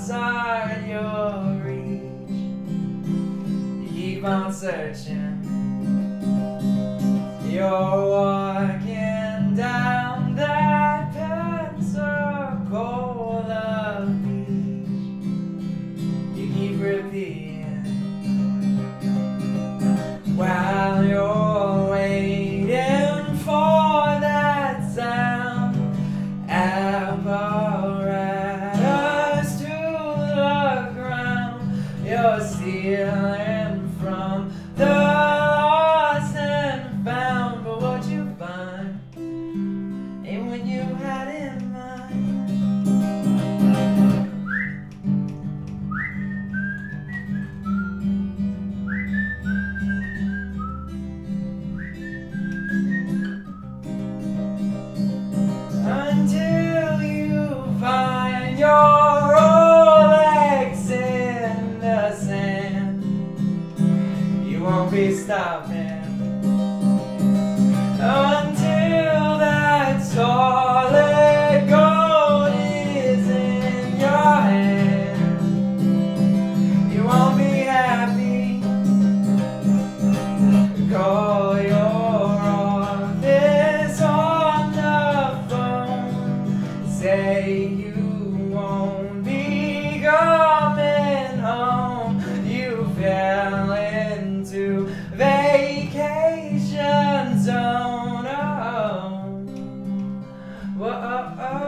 outside your reach. You keep on searching. You're stealing you vacation zone.